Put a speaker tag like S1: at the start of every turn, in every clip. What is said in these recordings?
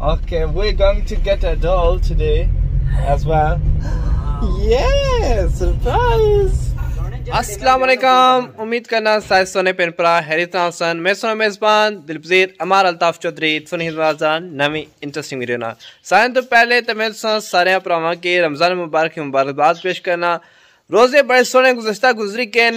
S1: Okay, we're going to get a doll today as well. Yes, surprise. السلام علیکم امید کرنا سائز سونے پین پرا حیرت میں سونا میزبان دلپذیر امار الطاف چودھری سنی ہزمازان نویں انٹرسٹنگ ویڈیو نال سائن تو پہلے تو میں سارے بھراواں کے رمضان مبارک مبارکباد پیش کرنا روزے بڑے سونے گزشتہ گزری کے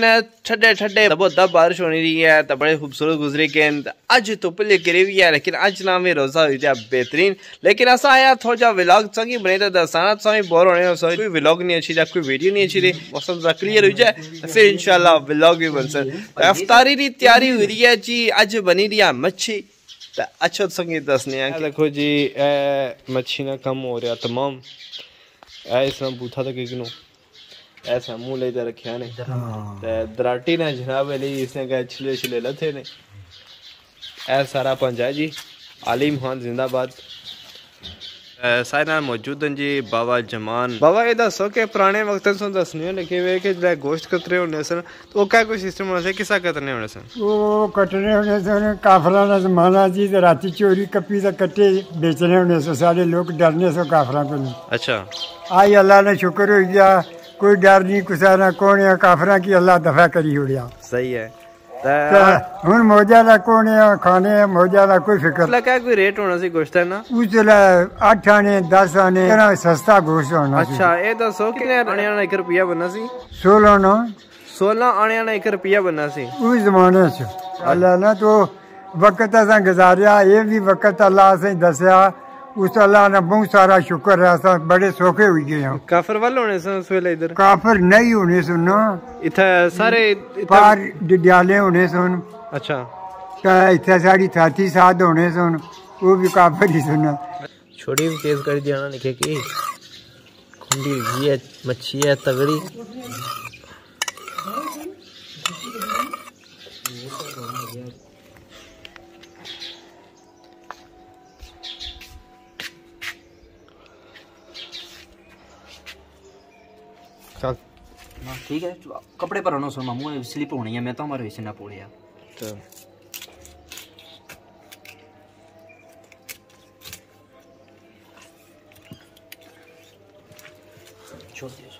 S1: ٹھڈے ٹھڈے دبو دب بارش ہونی رہی ہے، تو بڑے خوبصورت گزری کے اج تو پلے گری ہوئی ہے، لیکن اج نہ میں روزہ ہوئی تھی بہترین۔ لیکن ایسا آیا تھوڑا جا ولاگ چنگی بنے تو دسانا تو بور ہونے ہو کوئی ولاگ نہیں اچھی جائے کوئی ویڈیو نہیں اچھی رہی موسم ذرا کلیئر ہوئی جائے پھر انشاءاللہ ولاگ بھی بن سکے افطاری دی تیاری ہوئی رہی ہے جی اج بنی رہی ہے مچھی۔ اچھا سنگی دسنے ہیں دیکھو جی اے مچھی نہ کم ہو رہا، تمام۔ اے اس میں بوتھا تک کنو ایسا منہ لے دے رکھیا نے۔ دراٹی نے جناب علی اس نے کہا چھلے چھلے لتھے نے۔ اے سارا پنجا جی علیم خان زندہ باد۔ سائنا موجود ہیں جی بابا جمان۔ بابا یہ دسو کہ پرانے وقت سن دسنے لکھے ہوئے کہ جڑے گوشت کترے ہونے سن تو وہ کیا کوئی سسٹم ہونا سے کسا کتنے ہونے سن؟
S2: وہ کٹنے ہونے سن کافراں دا زمانہ جی تے راتی چوری کپی تے کٹے بیچنے ہونے سن سارے لوگ ڈرنے سن کافراں کو
S1: اچھا۔
S2: آئی اللہ نے شکر ہو گیا۔ کوئی ڈر نہیں کسا نہ کونے کافرہ کی اللہ دفع کری اڑیا
S1: صحیح ہے۔
S2: ہن موجہ دا کونے کھانے موجہ دا کوئی فکر۔
S1: لگا کوئی ریٹ ہونا سی گوشت ہے نا؟
S2: اس لے آٹھ آنے دس آنے سستا گوشت ہونا
S1: اچھا اے دسو کتنے آنے آنا ایک روپیہ بننا سی؟
S2: سولہ نو
S1: سولہ آنے آنا ایک روپیہ بننا سی۔
S2: اس زمانے سے۔ اللہ تو وقت ایسا گزاریا یہ بھی وقت اللہ سے دسیا۔ اس اللہ نے بہت سارا شکر ہے ایسا بڑے سوکھے ہوئی گئے ہیں۔
S1: کافر والے ہونے سن اس ویلے ادھر؟
S2: کافر نہیں ہونے سن
S1: اتھا سارے
S2: پار ڈڈیالے ہونے سن
S1: اچھا۔
S2: اتھا ساری تھاتی ساتھ ہونے سن وہ بھی کافر ہی سن۔
S1: چھوڑی بھی تیز کر دیا نا لکھے کی کھنڈی ہے مچھی ہے تگڑی۔
S3: ٹھیک ہے کپڑے پر ہونا سن مامو سلپ ہونی ہے میں تو ہمارے ویسے نہ پوڑیا
S1: چل
S3: چھوڑ دیا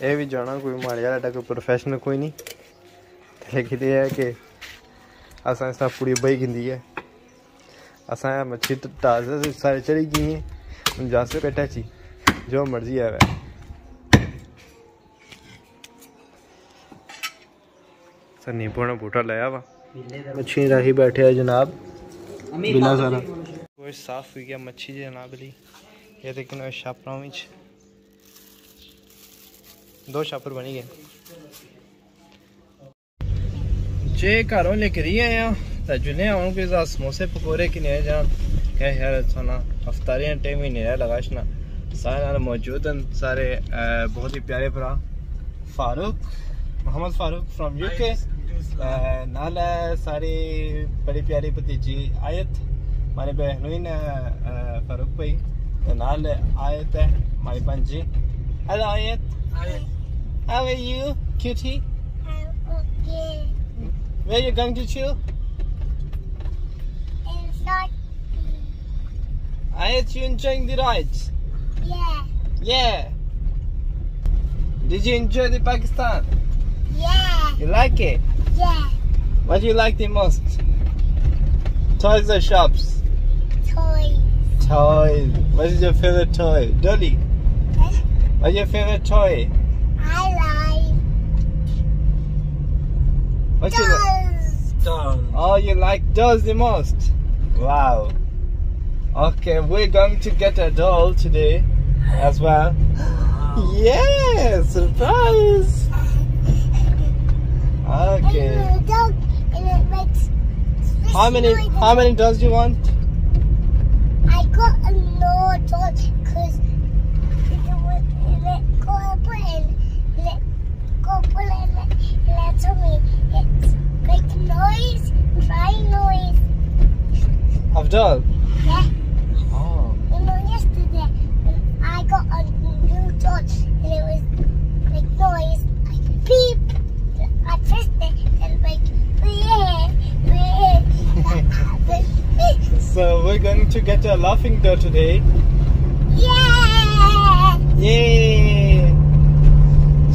S1: اے بھی جانا کوئی مارے جاتا کوئی پروفیشنل کوئی نہیں لیکن یہ ہے کہ اساں اس پوری بئی گندی ہے اساں مچھی تازہ سے سارے چڑی گئی ہیں۔ ان جا سے پیٹا چی جو مرضی ہے وہ سر نیمبو نے بوٹا لایا وا مچھی راہی بیٹھے ہیں جناب۔ بلا سارا گوشت صاف ہوئی گیا مچھی جی جناب دو شاپر بنی گئے۔ جے گھروں لے کے جنے آن کوئی زا سموسے پکورے کی نہیں جان کہ یار سونا افطاریاں ٹائم ہی نہیں رہا لگاشنا سارے نال موجود ہیں سارے بہت ہی پیارے برا۔ فاروق محمد فاروق فرام یو کے نال ساری بڑی پیاری بھتیجی آیت۔ ہمارے بہنوین فاروق بھائی۔ نال آیت ہے ہماری پنجی ہیلو آیت۔ How are you, cutie?
S4: I'm okay.
S1: Where you going to chill?
S4: Inside.
S1: Ayat, you enjoying the rides?
S4: Yeah.
S1: Yeah. Did you enjoy the Pakistan?
S4: Yeah.
S1: You like it?
S4: Yeah.
S1: What do you like the most? Toys or shops?
S4: Toys.
S1: Toys. What is your favorite toy? Dolly. What's your favorite toy?
S4: I like
S1: What you like?
S4: dolls.
S1: Oh, you like dolls the most? Wow. Okay, we're going to get a doll today as well. Yeah, surprise. Okay.
S4: It
S1: How many how many dolls do you want?
S4: I got a no doll because it was let go put in let go put in Yeah.
S1: Oh.
S4: You know, yesterday I got a new torch and it was like noise, like beep, and like yeah, yeah.
S1: so we're going to get a laughing door today.
S4: Yeah.
S1: Yeah.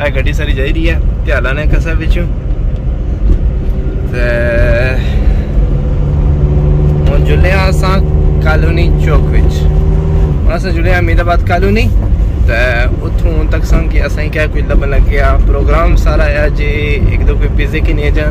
S1: આ ગાડી સારી જઈ રહી છે ત્યાલાને કસા વેચ્યું હું Julia સાં કાલોની Chowk which ਉਹਨਾਂ ਜੁੜਿਆ ਅਮੀਦਾਬਾਦ colony. ਤੇ ਉਥੋਂ ਤੱਕ ਸੰਗ ਕਿ ਅਸਾਂ ਕਿਹਾ ਕੋਈ ਲੱਭਣ ਲੱਗਿਆ। ਪ੍ਰੋਗਰਾਮ ਸਾਰਾ ਆ ਜੇ ਇੱਕ ਦੋ ਕੋਈ ਬਿਜ਼ੀ ਕਿ ਨਹੀਂ ਜਾਂ।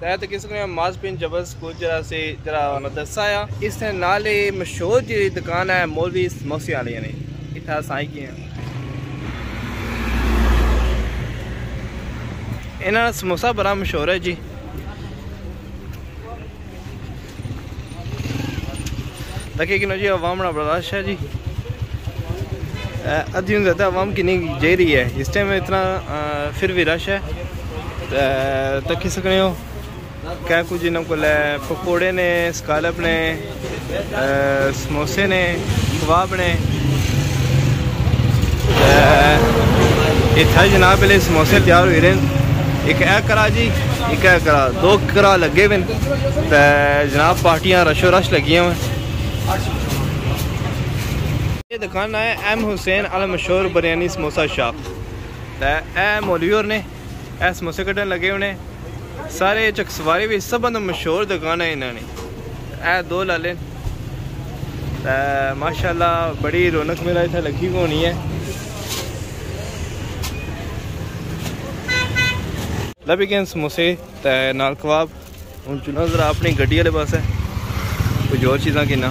S1: ਤਹਿਤ ਕਿਸ ਨੇ ਮਾਸਪਿੰਨ ਜਬਲ ਸਕੂਲ ਜਿਹੜਾ ਸੇ ਜਿਹੜਾ ਮਦਰਸਾ ਆ ਇਸ ਦੇ ਨਾਲ ਇਹ ਮਸ਼ਹੂਰ ਜਿਹੜੀ ਦੁਕਾਨ ਹੈ ਮੌਲਵੀ ਸਮੋਸੇ ਵਾਲੀਆਂ ਨੇ ਇੱਥੇ ਅਸਾਂ ਕੀ ਆ ਇਹਨਾਂ ਦਾ ਸਮੋਸਾ ਬੜਾ ਮਸ਼ਹੂਰ ਹੈ ਜੀ دیکھیں کنو جی عوام عوامڑا برداشت ہے جی۔ ادھی ہوں زیادہ عوام کی نہیں جے رہی ہے۔ اس ٹائم اتنا پھر بھی رش ہے۔ تکی سکنے ہو۔ کیا کچھ انہوں کو لے پکوڑے نے، سکالپ نے سموسے نے، کباب نے۔ اتنا جناب لے سموسے تیار ہوئی رہے ایک ایک کرا جی ایک ایک کرا۔ دو کرا لگے ہوئے جناب پارٹیاں رش و رش لگی ہیں۔ یہ دکھانا ہے ایم حسین المشور بریانی سموسا شاپ۔ اے مولیور نے اے سموسے کٹن
S4: لگے ہونے۔ سارے
S1: چک سواری بھی سب اندر
S4: مشہور دکھانا ہے انہوں نے۔ اے دو لالے ماشاءاللہ
S1: بڑی رونق میرا اتنے
S4: لگی نہیں ہے۔ لبی گئے سموسے تے
S1: نال کباب۔ ان چنوں ذرا
S4: اپنی گڈی
S1: والے پاس ہے کچھ اور چیزاں کی کنا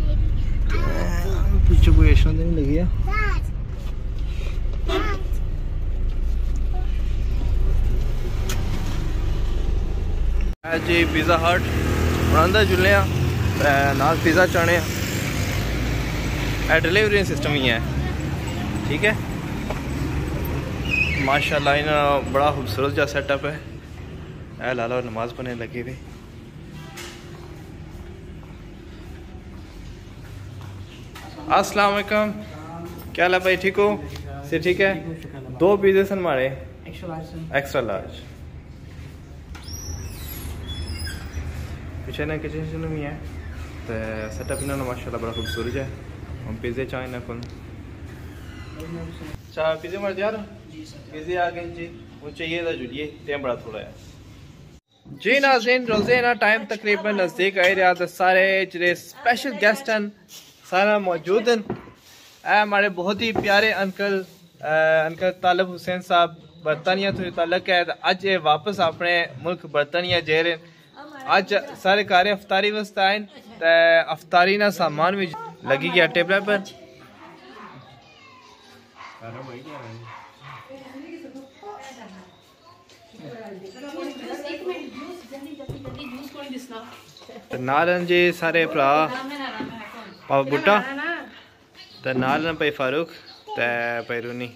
S1: پہ پیزا ہاٹ چولنے لال پیزا چانے ڈلیوری سسٹم ہی ہے ٹھیک ہے ماشاء النا بڑا خوبصورت سیٹ اپ ہے اے لالا نماز پڑھنے لگے السلام علیکم۔ کیا حال ہے بھائی؟ ٹھیک ہو؟ سے ٹھیک ہے؟ دو پیزے مارے۔ ایکسٹرا لارج پیچھے نا کچن شن بھی ہے۔ تو سیٹ اپ انہوں نے ماشاء اللہ بڑا خوبصورت ہے۔ ہم پیزے چاہیں نا کن۔ چاہ پیزے مار رہا پیزے آ گئے جی۔ وہ چاہیے تھا جو یہ ٹائم بڑا تھوڑا ہے۔ جی ناظرین روزے نا ٹائم تقریباً نزدیک آئی رہا تو سارے جڑے سپیشل گیسٹ ہیں۔ سارا موجود ہیں اے ہمارے بہت ہی پیارے انکل انکل طالب حسین صاحب برطانیہ تو تعلق ہے اج یہ واپس اپنے ملک برطانیہ جے رہے اج سارے کار افطاری وسط آئے تے افطاری نہ سامان بھی لگی گیا ٹیبل پر نارن جی سارے بھرا پاپا بٹا تا نال نا پای فاروق تا پای رونی۔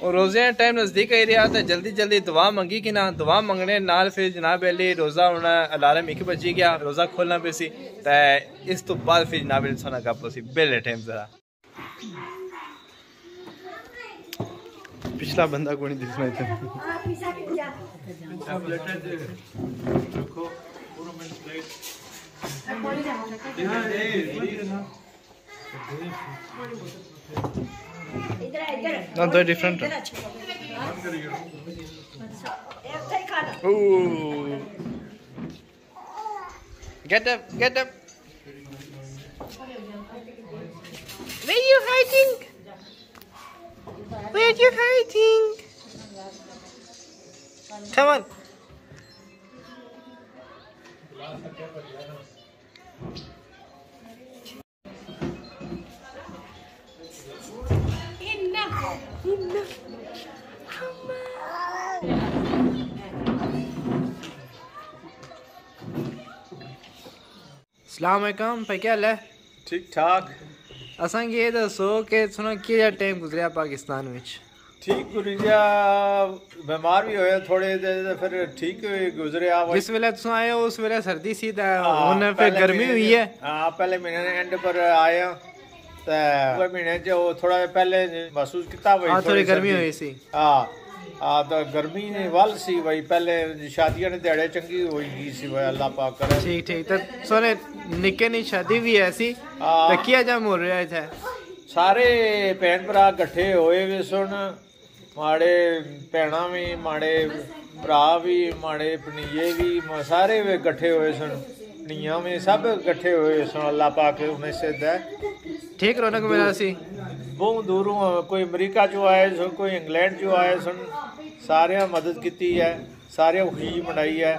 S1: اور روزے ہیں ٹائم نزدیک آئی رہا تے جلدی جلدی دعا منگی کی نا دعا منگنے نال پھر جناب علی روزہ ہونا الارم ایک بچی گیا روزہ کھولنا پی سی۔ تا اس تو بعد پھر جناب علی سونا کپو سی بیلے ٹائم ذرا۔ پچھلا بندہ کو نہیں دکھنا اتنا Not very different. Ooh. Get up, get up. Where are you hiding? Where are you hiding? Come on. السلام علیکم بھائی کیا ہے؟
S5: ٹھیک ٹھاک۔
S1: اساں یہ دسو کہ سنا کیا ٹائم گزریا پاکستان وچ؟
S5: ٹھیک گزریا بیمار بھی ہوئے تھوڑے دیر پھر ٹھیک گزریا۔
S1: جس ویلے تساں آئے ہو اس ویلے سردی سی تے
S5: ہاں،
S1: ہن پھر گرمی ہوئی ہے۔
S5: ہاں پہلے مہینے نے اینڈ پر آئے ਤਾਂ ਮਹੀਨੇ ਚ ਉਹ ਥੋੜਾ
S1: ਪਹਿਲੇ ਮਹਿਸੂਸ ਕੀਤਾ
S5: ਬਈ
S1: ਥੋੜੀ ਗਰਮੀ
S5: ਹੋਈ ਸੀ। ਹਾਂ ਆ ਤਾਂ ਗਰਮੀ ਨੇ ਵੱਲ ਸੀ ਬਈ ਪਹਿਲੇ ਸ਼ਾਦੀਆਂ ਨੇ ਦਿਹਾੜੇ ਚੰਗੀ ਹੋਈ ਗਈ ਸੀ ਬਈ ਅੱਲਾਹ
S1: ਪਾਕ ਕਰੇ। ਠੀਕ ਠੀਕ ਤਾਂ ਸੋਨੇ ਨਿੱਕੇ ਨੇ ਸ਼ਾਦੀ
S5: ਵੀ
S1: ਐਸੀ ਤਾਂ ਕੀ ਜਮ ਰਿਹਾ ਇੱਥੇ?
S5: ਸਾਰੇ ਭੈਣ ਭਰਾ ਇਕੱਠੇ ਹੋਏ ਵੇ ਸੁਣ। ਮਾੜੇ ਭੈਣਾ ਵੀ ਮਾੜੇ ਭਰਾ ਵੀ ਮਾੜੇ ਪਣੀਏ ਵੀ ਸਾਰੇ ਵੇ ਇਕੱਠੇ ਹੋਏ ਸਨ ਨੀਆਂ ਵੀ ਸਭ ਇਕੱਠੇ ਹੋਏ ਸਨ ਅੱਲਾਹ ਪਾਕ ਉਹਨੇ ਸਿੱਧਾ
S1: ਠੀਕ ਰੌਣਕ રોનક ਸੀ
S5: ਬਹੁਤ ਦੂਰੋਂ ਕੋਈ ਅਮਰੀਕਾ ਚੋਂ ਆਏ ਸਨ ਕੋਈ ਇੰਗਲੈਂਡ ਚੋਂ ਆਏ ਸਨ ਸਾਰਿਆਂ ਮਦਦ ਕੀਤੀ ਹੈ ਸਾਰਿਆਂ ਖੁਸ਼ੀ ਮਨਾਈ ਹੈ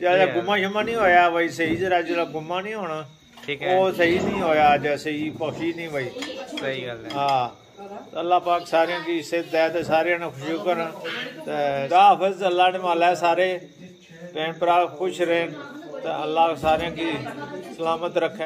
S5: ਜ਼ਿਆਦਾ ਗੁੰਮਾ ਸ਼ਮਾ ਨਹੀਂ ਹੋਇਆ ਬਈ ਸਹੀ ਜਰਾ ਜਿਹੜਾ ਗੁੰਮਾ ਨਹੀਂ ਹੋਣਾ
S1: ਠੀਕ ਹੈ।
S5: ਉਹ ਸਹੀ ਨਹੀਂ ਹੋਇਆ ਅੱਜ ਸਹੀ ਪਹੁੰਚੀ ਨਹੀਂ ਬਈ।
S1: ਸਹੀ ਗੱਲ ਹੈ।
S5: ਹਾਂ। ਅੱਲਾਹ ਪਾਕ ਸਾਰਿਆਂ ਦੀ ਇੱਜ਼ਤ ਹੈ ਤੇ ਸਾਰਿਆਂ ਨੂੰ ਖੁਸ਼ੀ ਕਰਨ ਤੇ ਦਾ ਹਾਫਿਜ਼ ਅੱਲਾਹ ਨੇ ਮਾਲਾ ਸਾਰੇ। ਭੈਣ ਭਰਾ ਖੁਸ਼ ਰਹਿਣ ਤੇ ਅੱਲਾਹ ਸਾਰਿਆਂ ਦੀ ਸਲਾਮਤ ਰੱਖੇ।